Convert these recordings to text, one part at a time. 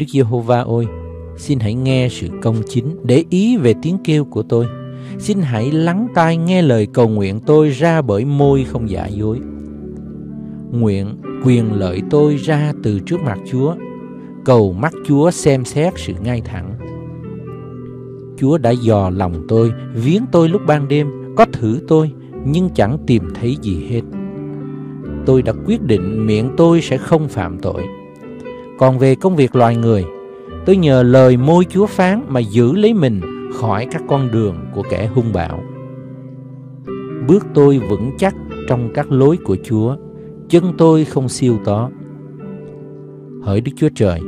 Đức Giê-hô-va ơi, xin hãy nghe sự công chính, để ý về tiếng kêu của tôi. Xin hãy lắng tai nghe lời cầu nguyện tôi ra bởi môi không giả dối. Nguyện quyền lợi tôi ra từ trước mặt Chúa, cầu mắt Chúa xem xét sự ngay thẳng. Chúa đã dò lòng tôi, viếng tôi lúc ban đêm, có thử tôi, nhưng chẳng tìm thấy gì hết. Tôi đã quyết định miệng tôi sẽ không phạm tội. Còn về công việc loài người, tôi nhờ lời môi Chúa phán mà giữ lấy mình khỏi các con đường của kẻ hung bạo. Bước tôi vững chắc trong các lối của Chúa, chân tôi không siêu tó. Hỡi Đức Chúa Trời,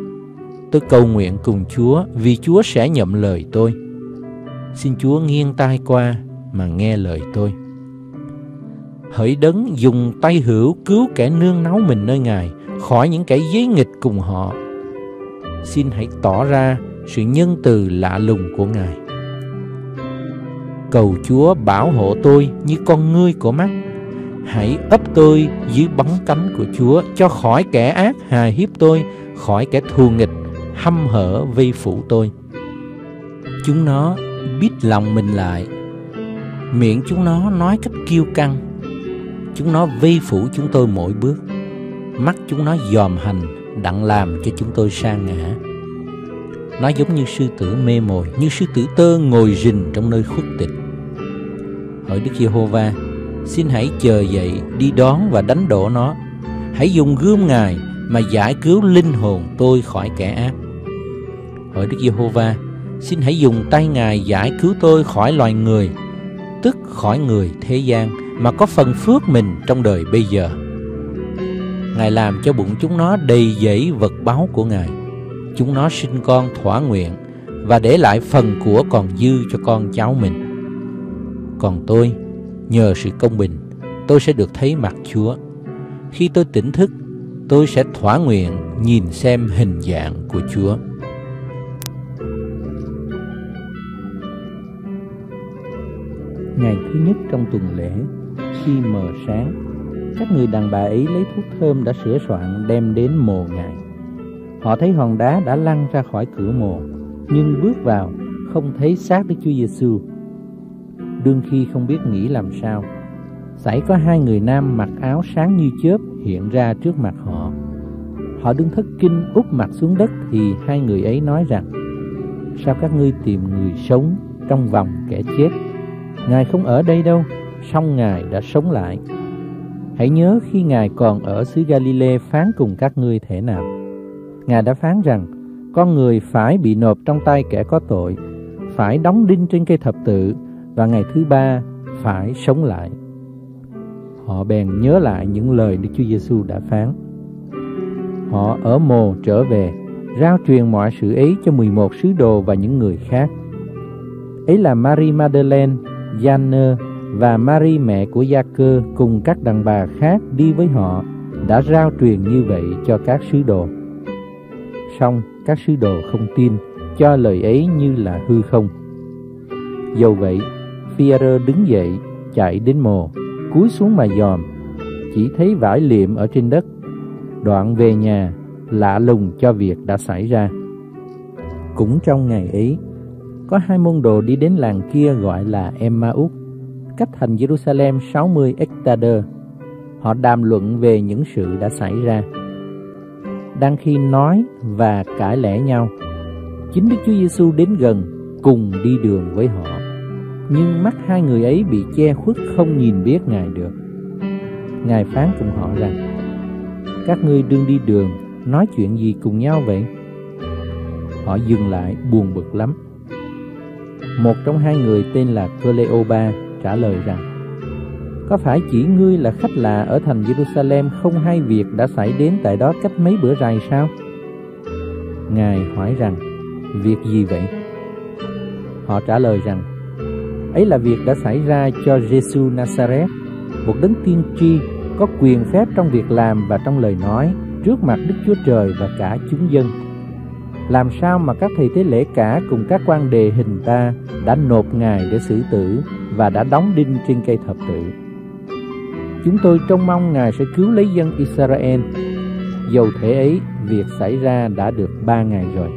tôi cầu nguyện cùng Chúa vì Chúa sẽ nhậm lời tôi. Xin Chúa nghiêng tai qua mà nghe lời tôi. Hỡi đấng dùng tay hữu cứu kẻ nương náu mình nơi Ngài khỏi những kẻ giấy nghịch cùng họ. Xin hãy tỏ ra sự nhân từ lạ lùng của Ngài. Cầu Chúa bảo hộ tôi như con ngươi của mắt. Hãy ấp tôi dưới bóng cánh của Chúa cho khỏi kẻ ác hà hiếp tôi, khỏi kẻ thù nghịch hăm hở vây phủ tôi. Chúng nó biết lòng mình lại, miệng chúng nó nói cách kiêu căng. Chúng nó vây phủ chúng tôi mỗi bước mắt chúng nó dòm hành đặng làm cho chúng tôi sa ngã. Nó giống như sư tử mê mồi, như sư tử tơ ngồi rình trong nơi khuất tịch. Hỏi đức giê-hô-va, xin hãy chờ dậy, đi đón và đánh đổ nó. Hãy dùng gươm ngài mà giải cứu linh hồn tôi khỏi kẻ ác. Hỏi đức giê-hô-va, xin hãy dùng tay ngài giải cứu tôi khỏi loài người, tức khỏi người thế gian mà có phần phước mình trong đời bây giờ. Ngài làm cho bụng chúng nó đầy dẫy vật báu của Ngài. Chúng nó sinh con thỏa nguyện và để lại phần của còn dư cho con cháu mình. Còn tôi, nhờ sự công bình, tôi sẽ được thấy mặt Chúa. Khi tôi tỉnh thức, tôi sẽ thỏa nguyện nhìn xem hình dạng của Chúa. Ngày thứ nhất trong tuần lễ, khi mờ sáng, các người đàn bà ấy lấy thuốc thơm đã sửa soạn đem đến mồ ngài. Họ thấy hòn đá đã lăn ra khỏi cửa mồ, nhưng bước vào không thấy xác Đức Chúa Giêsu. Đương khi không biết nghĩ làm sao, xảy có hai người nam mặc áo sáng như chớp hiện ra trước mặt họ. Họ đứng thất kinh úp mặt xuống đất thì hai người ấy nói rằng: Sao các ngươi tìm người sống trong vòng kẻ chết? Ngài không ở đây đâu, song Ngài đã sống lại. Hãy nhớ khi Ngài còn ở xứ Galilee phán cùng các ngươi thể nào. Ngài đã phán rằng, con người phải bị nộp trong tay kẻ có tội, phải đóng đinh trên cây thập tự, và ngày thứ ba phải sống lại. Họ bèn nhớ lại những lời Đức Chúa Giêsu đã phán. Họ ở mồ trở về, rao truyền mọi sự ấy cho 11 sứ đồ và những người khác. Ấy là Marie Madeleine, Janne, và Mary mẹ của Gia Cơ cùng các đàn bà khác đi với họ đã rao truyền như vậy cho các sứ đồ. Song các sứ đồ không tin cho lời ấy như là hư không. Dầu vậy, Phi-e-rơ đứng dậy, chạy đến mồ, cúi xuống mà dòm, chỉ thấy vải liệm ở trên đất. Đoạn về nhà, lạ lùng cho việc đã xảy ra. Cũng trong ngày ấy, có hai môn đồ đi đến làng kia gọi là Emmaus cách thành Jerusalem 60 hectare. Họ đàm luận về những sự đã xảy ra. Đang khi nói và cãi lẽ nhau, chính Đức Chúa Giêsu đến gần cùng đi đường với họ. Nhưng mắt hai người ấy bị che khuất không nhìn biết Ngài được. Ngài phán cùng họ rằng: Các ngươi đương đi đường, nói chuyện gì cùng nhau vậy? Họ dừng lại buồn bực lắm. Một trong hai người tên là Cleopa trả lời rằng Có phải chỉ ngươi là khách lạ ở thành Jerusalem không hay việc đã xảy đến tại đó cách mấy bữa rày sao? Ngài hỏi rằng, việc gì vậy? Họ trả lời rằng, ấy là việc đã xảy ra cho giêsu Nazareth, một đấng tiên tri có quyền phép trong việc làm và trong lời nói trước mặt Đức Chúa Trời và cả chúng dân. Làm sao mà các thầy tế lễ cả cùng các quan đề hình ta đã nộp Ngài để xử tử và đã đóng đinh trên cây thập tự. Chúng tôi trông mong Ngài sẽ cứu lấy dân Israel. Dầu thế ấy, việc xảy ra đã được ba ngày rồi.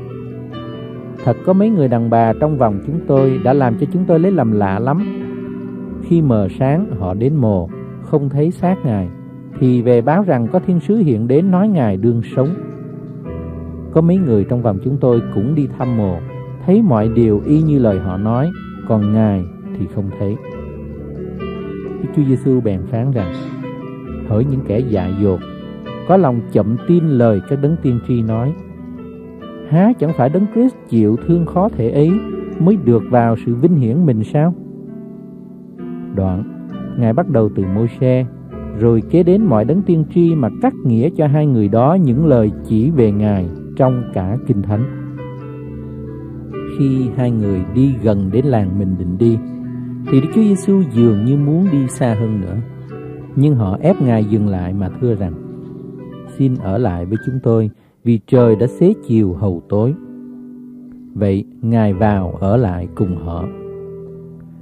Thật có mấy người đàn bà trong vòng chúng tôi đã làm cho chúng tôi lấy làm lạ lắm. Khi mờ sáng họ đến mồ, không thấy xác Ngài, thì về báo rằng có thiên sứ hiện đến nói Ngài đương sống. Có mấy người trong vòng chúng tôi cũng đi thăm mồ, thấy mọi điều y như lời họ nói, còn Ngài thì không thấy. Đức Chúa Giêsu bèn phán rằng: Hỡi những kẻ dại dột, có lòng chậm tin lời các đấng tiên tri nói, há chẳng phải đấng Christ chịu thương khó thể ấy mới được vào sự vinh hiển mình sao? Đoạn, Ngài bắt đầu từ Môi-se, rồi kế đến mọi đấng tiên tri mà cắt nghĩa cho hai người đó những lời chỉ về Ngài trong cả Kinh Thánh. Khi hai người đi gần đến làng mình định đi, thì Đức Chúa Giêsu dường như muốn đi xa hơn nữa. Nhưng họ ép Ngài dừng lại mà thưa rằng: "Xin ở lại với chúng tôi, vì trời đã xế chiều hầu tối." Vậy Ngài vào ở lại cùng họ.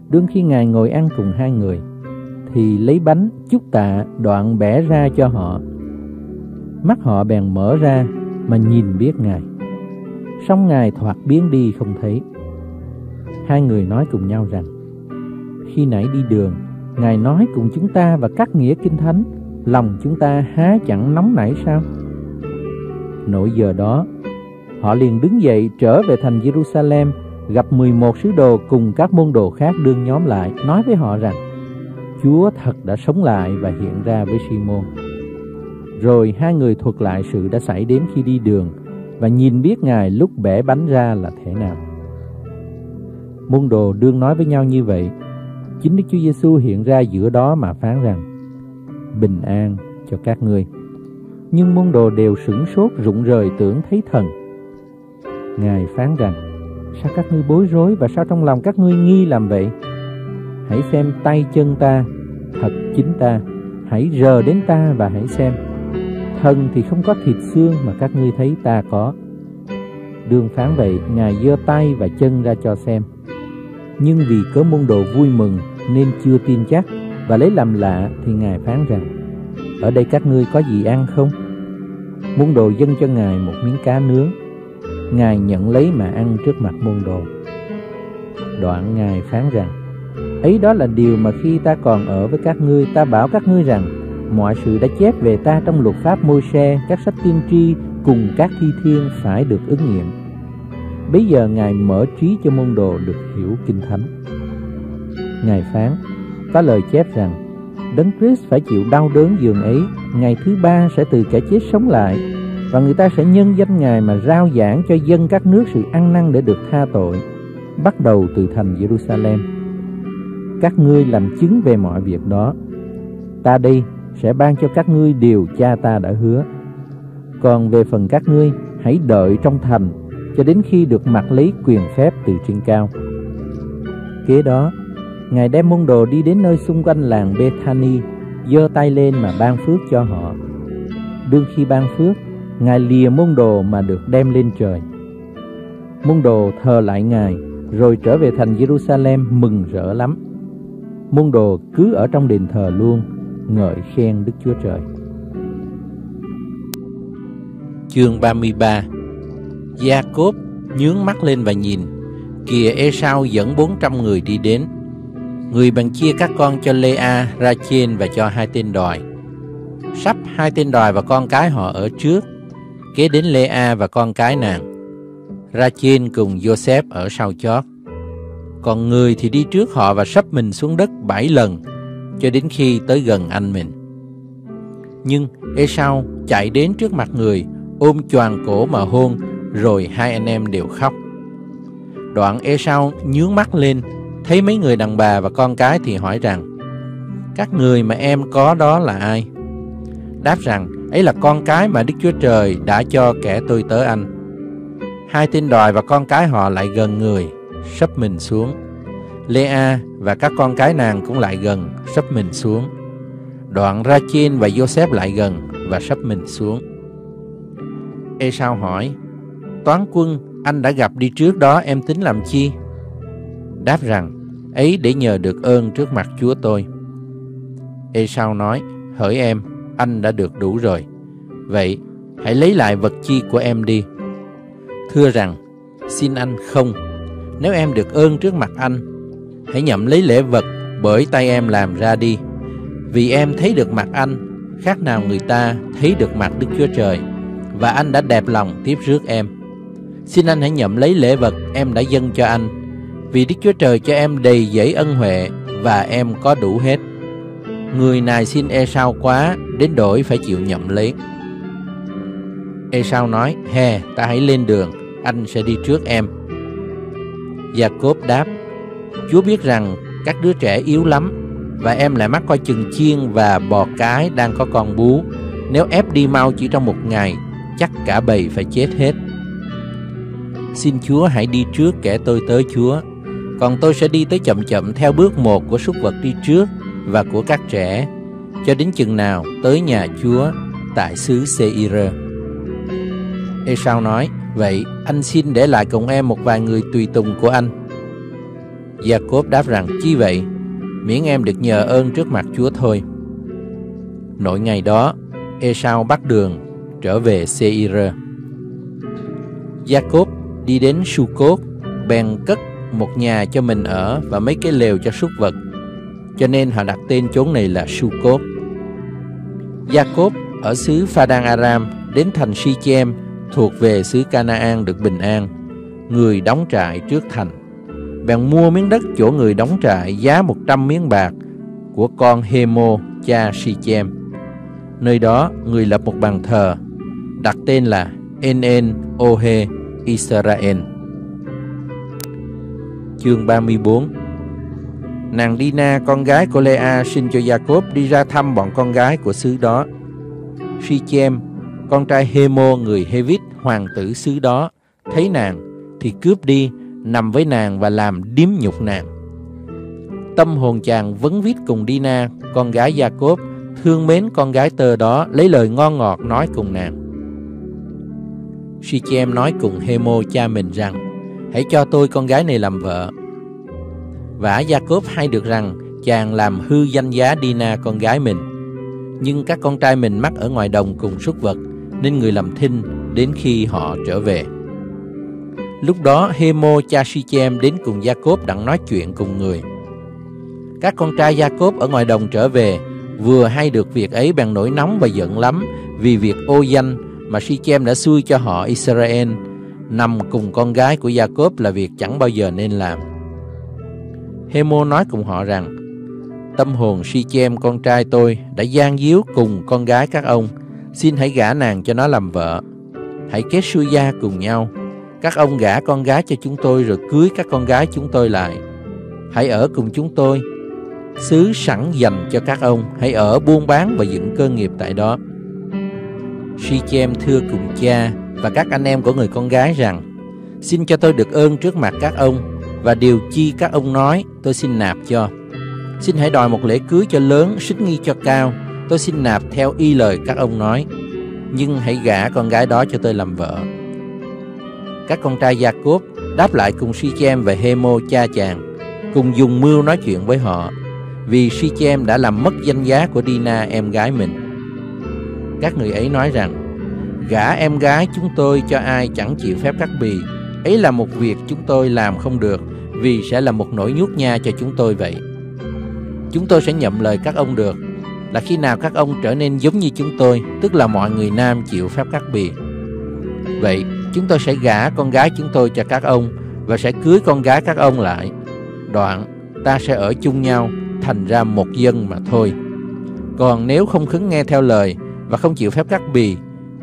Đương khi Ngài ngồi ăn cùng hai người, thì lấy bánh chúc tạ đoạn bẻ ra cho họ. Mắt họ bèn mở ra mà nhìn biết Ngài. Song Ngài thoạt biến đi không thấy. Hai người nói cùng nhau rằng: khi nãy đi đường, Ngài nói cùng chúng ta và các nghĩa kinh thánh, lòng chúng ta há chẳng nóng nảy sao? Nỗi giờ đó, họ liền đứng dậy trở về thành Jerusalem, gặp 11 sứ đồ cùng các môn đồ khác đương nhóm lại, nói với họ rằng, Chúa thật đã sống lại và hiện ra với Simon. Rồi hai người thuật lại sự đã xảy đến khi đi đường và nhìn biết Ngài lúc bẻ bánh ra là thế nào. Môn đồ đương nói với nhau như vậy Chính Đức Chúa Giêsu hiện ra giữa đó mà phán rằng, Bình an cho các ngươi. Nhưng môn đồ đều sửng sốt rụng rời tưởng thấy thần. Ngài phán rằng, Sao các ngươi bối rối và sao trong lòng các ngươi nghi làm vậy? Hãy xem tay chân ta Thật chính ta, Hãy rờ đến ta và hãy xem. Thần thì không có thịt xương mà các ngươi thấy ta có. Đương phán vậy, Ngài giơ tay và chân ra cho xem. Nhưng vì cớ môn đồ vui mừng nên chưa tin chắc và lấy làm lạ thì Ngài phán rằng, Ở đây các ngươi có gì ăn không? Môn đồ dâng cho Ngài một miếng cá nướng. Ngài nhận lấy mà ăn trước mặt môn đồ. Đoạn Ngài phán rằng, Ấy đó là điều mà khi ta còn ở với các ngươi, Ta bảo các ngươi rằng, Mọi sự đã chép về ta trong luật pháp môi xe Các sách tiên tri cùng các thi thiên phải được ứng nghiệm. Bây giờ Ngài mở trí cho môn đồ được hiểu kinh thánh. Ngài phán, có lời chép rằng, Đấng Christ phải chịu đau đớn giường ấy, ngày thứ ba sẽ từ kẻ chết sống lại, và người ta sẽ nhân danh Ngài mà rao giảng cho dân các nước sự ăn năn để được tha tội, bắt đầu từ thành Jerusalem. Các ngươi làm chứng về mọi việc đó. Ta đi sẽ ban cho các ngươi điều cha ta đã hứa. Còn về phần các ngươi, hãy đợi trong thành cho đến khi được mặc lấy quyền phép từ trên cao. Kế đó, Ngài đem môn đồ đi đến nơi xung quanh làng Bethany, giơ tay lên mà ban phước cho họ. Đương khi ban phước, Ngài lìa môn đồ mà được đem lên trời. Môn đồ thờ lại Ngài, rồi trở về thành Jerusalem mừng rỡ lắm. Môn đồ cứ ở trong đền thờ luôn, ngợi khen Đức Chúa Trời. Chương 33 Gia-cốp nhướng mắt lên và nhìn, kìa Ê-sao dẫn 400 người đi đến, người bèn chia các con cho Lê-a, Ra-chên và cho hai tên đòi. Sắp hai tên đòi và con cái họ ở trước, kế đến Lê-a và con cái nàng. Ra-chên cùng Joseph ở sau chót. Còn người thì đi trước họ và sắp mình xuống đất bảy lần, cho đến khi tới gần anh mình. Nhưng Esau chạy đến trước mặt người, ôm choàng cổ mà hôn, rồi hai anh em đều khóc. Đoạn Esau nhướng mắt lên, Thấy mấy người đàn bà và con cái thì hỏi rằng Các người mà em có đó là ai? Đáp rằng ấy là con cái mà Đức Chúa Trời đã cho kẻ tôi tớ anh Hai tên đòi và con cái họ lại gần người, sấp mình xuống. Lea và các con cái nàng cũng lại gần, sấp mình xuống. Đoạn Rachin và Joseph lại gần và sấp mình xuống. Esau hỏi, Toán quân, anh đã gặp đi trước đó em tính làm chi? Đáp rằng, ấy để nhờ được ơn trước mặt Chúa tôi. Esau nói, hỡi em, anh đã được đủ rồi. Vậy, hãy lấy lại vật chi của em đi. Thưa rằng, xin anh không. Nếu em được ơn trước mặt anh, hãy nhậm lấy lễ vật bởi tay em làm ra đi. Vì em thấy được mặt anh, khác nào người ta thấy được mặt Đức Chúa Trời, và anh đã đẹp lòng tiếp rước em. Xin anh hãy nhậm lấy lễ vật em đã dâng cho anh, vì Đức Chúa Trời cho em đầy dẫy ân huệ và em có đủ hết. Người này xin e sao quá, đến đổi phải chịu nhậm lấy. sao nói, hè, ta hãy lên đường, anh sẽ đi trước em. gia cốp đáp, Chúa biết rằng các đứa trẻ yếu lắm, và em lại mắc coi chừng chiên và bò cái đang có con bú. Nếu ép đi mau chỉ trong một ngày, chắc cả bầy phải chết hết. Xin Chúa hãy đi trước kẻ tôi tới Chúa, còn tôi sẽ đi tới chậm chậm theo bước một của súc vật đi trước và của các trẻ, cho đến chừng nào tới nhà Chúa tại xứ Seir. Esau nói, vậy anh xin để lại cùng em một vài người tùy tùng của anh. Jacob đáp rằng, chi vậy? Miễn em được nhờ ơn trước mặt Chúa thôi. Nội ngày đó, Esau bắt đường trở về Seir. Jacob đi đến Sukkot bèn cất một nhà cho mình ở và mấy cái lều cho súc vật. Cho nên họ đặt tên chốn này là Sukkot. Jacob ở xứ Phadan Aram đến thành Sichem thuộc về xứ Canaan được bình an, người đóng trại trước thành. Bèn mua miếng đất chỗ người đóng trại giá 100 miếng bạc của con Hemo cha Sichem. Nơi đó người lập một bàn thờ đặt tên là En En Ohe Israel. Chương 34 Nàng Dina, con gái của Lea, sinh cho Jacob đi ra thăm bọn con gái của xứ đó. Shichem con trai Hemo người Hevit, hoàng tử xứ đó, thấy nàng thì cướp đi, nằm với nàng và làm điếm nhục nàng. Tâm hồn chàng vấn vít cùng Dina, con gái Jacob, thương mến con gái tơ đó, lấy lời ngon ngọt nói cùng nàng. Shichem nói cùng Hemo cha mình rằng, hãy cho tôi con gái này làm vợ. Và Jacob hay được rằng chàng làm hư danh giá Dina con gái mình. Nhưng các con trai mình mắc ở ngoài đồng cùng súc vật, nên người làm thinh đến khi họ trở về. Lúc đó Hemo cha Sichem đến cùng Jacob đặng nói chuyện cùng người. Các con trai Jacob ở ngoài đồng trở về, vừa hay được việc ấy bèn nổi nóng và giận lắm vì việc ô danh mà Sichem đã xui cho họ Israel nằm cùng con gái của Jacob là việc chẳng bao giờ nên làm. Hemo nói cùng họ rằng, tâm hồn Sichem con trai tôi đã gian díu cùng con gái các ông, xin hãy gả nàng cho nó làm vợ. Hãy kết xuôi gia cùng nhau. Các ông gả con gái cho chúng tôi rồi cưới các con gái chúng tôi lại. Hãy ở cùng chúng tôi. Xứ sẵn dành cho các ông, hãy ở buôn bán và dựng cơ nghiệp tại đó. Sichem thưa cùng cha và các anh em của người con gái rằng Xin cho tôi được ơn trước mặt các ông Và điều chi các ông nói tôi xin nạp cho. Xin hãy đòi một lễ cưới cho lớn, xích nghi cho cao Tôi xin nạp theo y lời các ông nói. Nhưng hãy gả con gái đó cho tôi làm vợ. Các con trai gia cốt đáp lại cùng Sichem và Hemo cha chàng Cùng dùng mưu nói chuyện với họ Vì Sichem đã làm mất danh giá của Dina em gái mình. Các người ấy nói rằng Gả em gái chúng tôi cho ai chẳng chịu phép cắt bì. Ấy là một việc chúng tôi làm không được, Vì sẽ là một nỗi nhút nha cho chúng tôi vậy. Chúng tôi sẽ nhậm lời các ông được. Là khi nào các ông trở nên giống như chúng tôi, Tức là mọi người nam chịu phép cắt bì. Vậy, chúng tôi sẽ gả con gái chúng tôi cho các ông Và sẽ cưới con gái các ông lại. Đoạn, ta sẽ ở chung nhau, Thành ra một dân mà thôi. Còn nếu không khứng nghe theo lời và không chịu phép cắt bì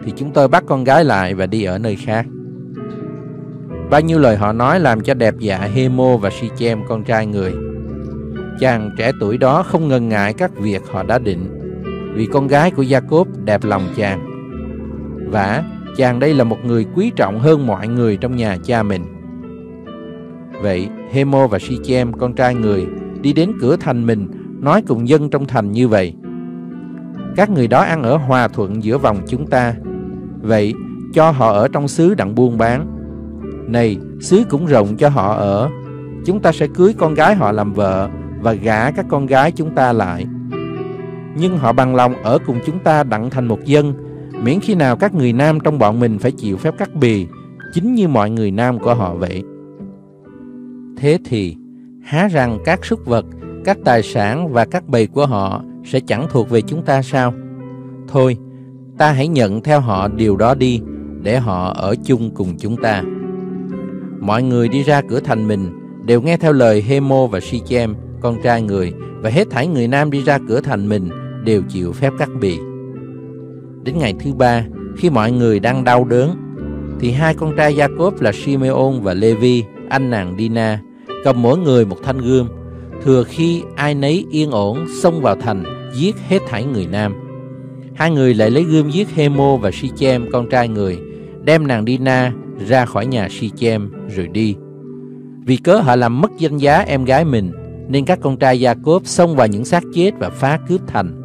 thì chúng tôi bắt con gái lại và đi ở nơi khác. Bao nhiêu lời họ nói làm cho đẹp dạ Hemo và Sichem con trai người. Chàng trẻ tuổi đó không ngần ngại các việc họ đã định vì con gái của Jacob đẹp lòng chàng. Và chàng đây là một người quý trọng hơn mọi người trong nhà cha mình. Vậy, Hemo và Sichem, con trai người, đi đến cửa thành mình, nói cùng dân trong thành như vậy. Các người đó ăn ở hòa thuận giữa vòng chúng ta. Vậy, cho họ ở trong xứ đặng buôn bán. Này, xứ cũng rộng cho họ ở. Chúng ta sẽ cưới con gái họ làm vợ và gả các con gái chúng ta lại. Nhưng họ bằng lòng ở cùng chúng ta đặng thành một dân, miễn khi nào các người nam trong bọn mình phải chịu phép cắt bì, chính như mọi người nam của họ vậy. Thế thì, há rằng các súc vật, các tài sản và các bầy của họ sẽ chẳng thuộc về chúng ta sao? Thôi, ta hãy nhận theo họ điều đó đi, để họ ở chung cùng chúng ta. Mọi người đi ra cửa thành mình đều nghe theo lời Hemo và Sichem, con trai người, và hết thảy người nam đi ra cửa thành mình đều chịu phép cắt bì. Đến ngày thứ ba, khi mọi người đang đau đớn, thì hai con trai Jacob là Simeon và Levi, anh nàng Dina, cầm mỗi người một thanh gươm, thừa khi ai nấy yên ổn xông vào thành giết hết thảy người nam. Hai người lại lấy gươm giết Hemo và Sichem con trai người, đem nàng Dina ra khỏi nhà Sichem rồi đi. Vì cớ họ làm mất danh giá em gái mình, nên các con trai gia cốp xông vào những xác chết và phá cướp thành.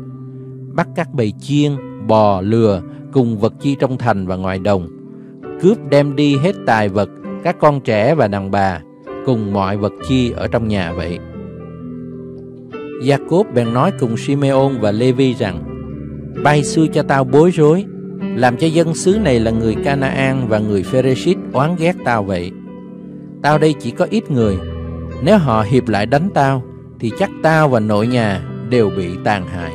Bắt các bầy chiên, bò, lừa cùng vật chi trong thành và ngoài đồng. Cướp đem đi hết tài vật, các con trẻ và đàn bà, cùng mọi vật chi ở trong nhà vậy. Jacob bèn nói cùng Simeon và Levi rằng, Bay xưa cho tao bối rối, Làm cho dân xứ này là người Canaan và người Pheresit oán ghét tao vậy Tao đây chỉ có ít người, Nếu họ hiệp lại đánh tao, Thì chắc tao và nội nhà đều bị tàn hại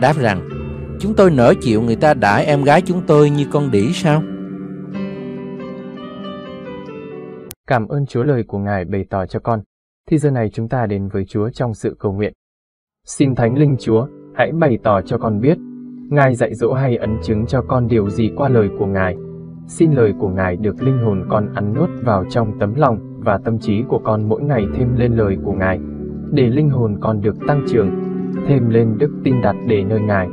Đáp rằng, Chúng tôi nỡ chịu người ta đãi em gái chúng tôi như con đỉ sao? Cảm ơn Chúa lời của Ngài bày tỏ cho con. Thì giờ này chúng ta đến với Chúa trong sự cầu nguyện. Xin Thánh Linh Chúa, hãy bày tỏ cho con biết, Ngài dạy dỗ hay ấn chứng cho con điều gì qua lời của Ngài. Xin lời của Ngài được linh hồn con ăn nuốt vào trong tấm lòng và tâm trí của con mỗi ngày thêm lên lời của Ngài, để linh hồn con được tăng trưởng, thêm lên đức tin đặt để nơi Ngài.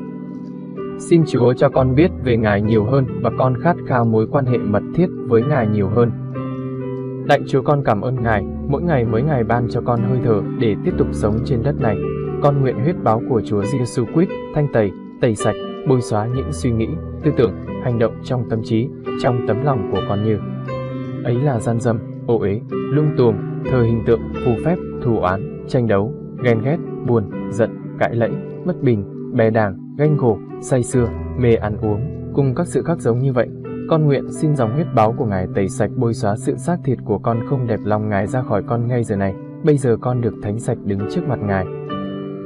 Xin Chúa cho con biết về Ngài nhiều hơn và con khát khao mối quan hệ mật thiết với Ngài nhiều hơn. Lạy Chúa con cảm ơn Ngài, mỗi ngày mỗi ngày ban cho con hơi thở để tiếp tục sống trên đất này. Con nguyện huyết báo của Chúa Giêsu Christ thanh tẩy, tẩy sạch, bôi xóa những suy nghĩ, tư tưởng, hành động trong tâm trí, trong tấm lòng của con như ấy là gian dâm, ô uế, lung tuồng, thờ hình tượng, phù phép, thù oán, tranh đấu, ghen ghét, buồn, giận, cãi lẫy, bất bình, bè đảng, ganh gổ, say sưa, mê ăn uống, cùng các sự khác giống như vậy con nguyện xin dòng huyết báo của Ngài tẩy sạch bôi xóa sự xác thịt của con không đẹp lòng Ngài ra khỏi con ngay giờ này. Bây giờ con được thánh sạch đứng trước mặt Ngài.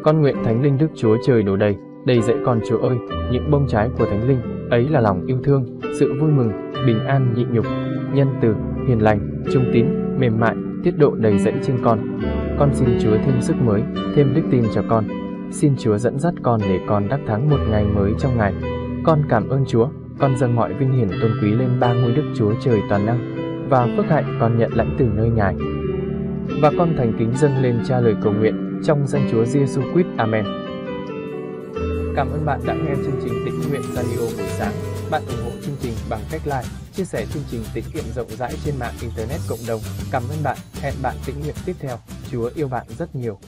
Con nguyện Thánh Linh Đức Chúa trời đổ đầy, đầy dẫy con Chúa ơi, những bông trái của Thánh Linh, ấy là lòng yêu thương, sự vui mừng, bình an nhịn nhục, nhân từ, hiền lành, trung tín, mềm mại, tiết độ đầy dẫy trên con. Con xin Chúa thêm sức mới, thêm đức tin cho con. Xin Chúa dẫn dắt con để con đắc thắng một ngày mới trong Ngài. Con cảm ơn Chúa con dâng mọi vinh hiển tôn quý lên ba ngôi đức Chúa Trời toàn năng và phước hạnh con nhận lãnh từ nơi Ngài. Và con thành kính dâng lên cha lời cầu nguyện trong danh Chúa Giêsu Christ. Amen. Cảm ơn bạn đã nghe chương trình tĩnh nguyện radio buổi sáng. Bạn ủng hộ chương trình bằng cách like, chia sẻ chương trình tĩnh nguyện rộng rãi trên mạng internet cộng đồng. Cảm ơn bạn. Hẹn bạn tĩnh nguyện tiếp theo. Chúa yêu bạn rất nhiều.